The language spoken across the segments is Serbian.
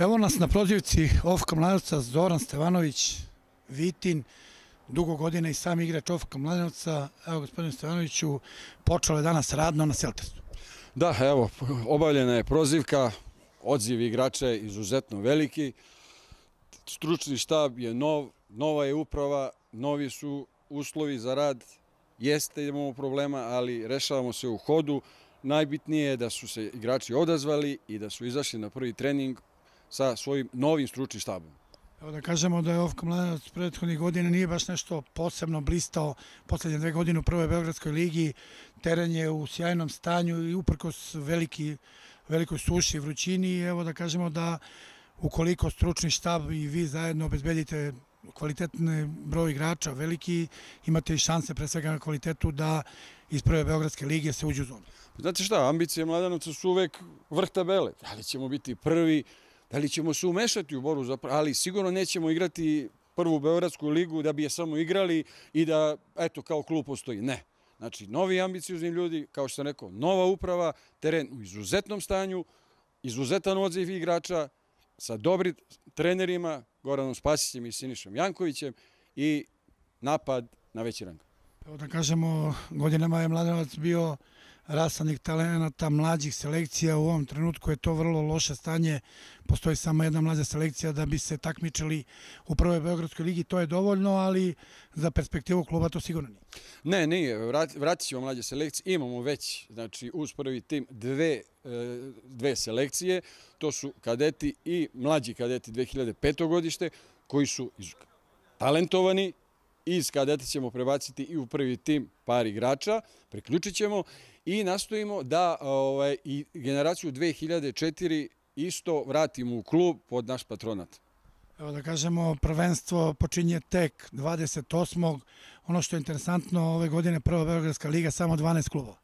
Evo nas na prozivci Ofka Mladenovca, Zoran Stevanović, Vitin, dugo godina i sam igrač Ofka Mladenovca. Evo, gospodine Stevanoviću, počelo je danas radno na Seltestu. Da, evo, obavljena je prozivka, odziv igrača je izuzetno veliki, stručni štab je nov, nova je uprava, novi su uslovi za rad, jeste imamo problema, ali rešavamo se u hodu. Najbitnije je da su se igrači odazvali i da su izašli na prvi trening sa svojim novim stručnim štabom. Evo da kažemo da je Ofka Mladenovac prethodnih godina nije baš nešto posebno blistao poslednje dve godine u prvoj Beogradskoj ligi. Teren je u sjajnom stanju i uprkos veliki, velikoj suši i vrućini. Evo da kažemo da ukoliko stručni štab i vi zajedno obezbedite kvalitetni broj igrača, veliki, imate i šanse pre svega na kvalitetu da iz prve Beogradske lige se uđu u zonu. Znate šta, ambicije Mladenovca su uvek vrh tabele. Da li ćemo biti prvi, da li ćemo se umešati u boru za ali sigurno nećemo igrati prvu Beogradsku ligu da bi je samo igrali i da, eto, kao klub postoji. Ne. Znači, novi ambiciozni ljudi, kao što sam rekao, nova uprava, teren u izuzetnom stanju, izuzetan odziv igrača, sa dobrim trenerima, Goranom Spasićem i Sinišom Jankovićem i napad na veći rang. Evo da kažemo, godinama je Mladenovac bio rasadnik talenata, mlađih selekcija. U ovom trenutku je to vrlo loše stanje. Postoji samo jedna mlađa selekcija da bi se takmičili u prvoj Beogradskoj ligi. To je dovoljno, ali za perspektivu kluba to sigurno nije. Ne, nije. Vratit ćemo mlađe selekcije. Imamo već, znači, uz prvi tim dve, e, dve selekcije. To su kadeti i mlađi kadeti 2005. godište, koji su talentovani, iz kadeta ćemo prebaciti i u prvi tim par igrača, priključit ćemo i nastojimo da ovaj, i generaciju 2004 isto vratimo u klub pod naš patronat. Evo da kažemo, prvenstvo počinje tek 28. Ono što je interesantno, ove godine Prva Beogradska liga samo 12 klubova.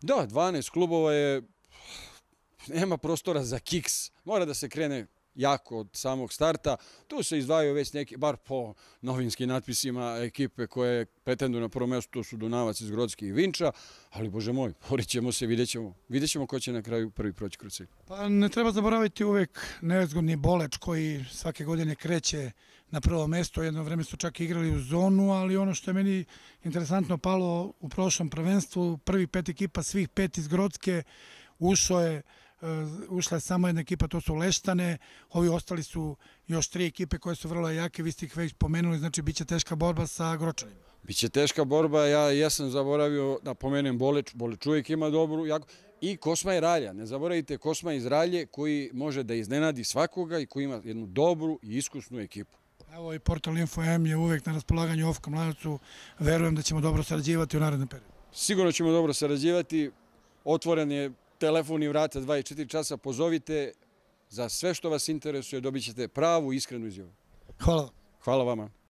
Da, 12 klubova je, nema prostora za kiks. Mora da se krene jako od samog starta. Tu se izdvajaju već neki, bar po novinskim natpisima, ekipe koje pretenduju na prvo mesto, to su Dunavac iz Grodski i Vinča, ali bože moj, borit ćemo se, vidjet ćemo, ko će na kraju prvi proći kroz cilj. Pa ne treba zaboraviti uvek nevezgodni boleč koji svake godine kreće na prvo mesto, jedno vreme su čak igrali u zonu, ali ono što je meni interesantno palo u prošlom prvenstvu, prvi pet ekipa, svih pet iz Grodske, ušao je ušla je samo jedna ekipa, to su Leštane, ovi ostali su još tri ekipe koje su vrlo jake, vi ste ih već pomenuli, znači bit će teška borba sa Gročanima. Biće teška borba, ja, ja sam zaboravio da pomenem Boleč, Boleč uvijek ima dobru, jako, i Kosma je Ralja, ne zaboravite Kosma iz Ralje koji može da iznenadi svakoga i koji ima jednu dobru i iskusnu ekipu. Evo i portal Info.m je uvek na raspolaganju Ofka Mladacu, verujem da ćemo dobro sarađivati u narednom periodu. Sigurno ćemo dobro sarađivati, otvoren je telefon i vrata 24 časa, pozovite za sve što vas interesuje, dobit ćete pravu, iskrenu izjavu. Hvala. Hvala vama.